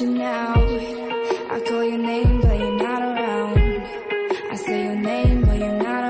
you now. I call your name, but you're not around. I say your name, but you're not around.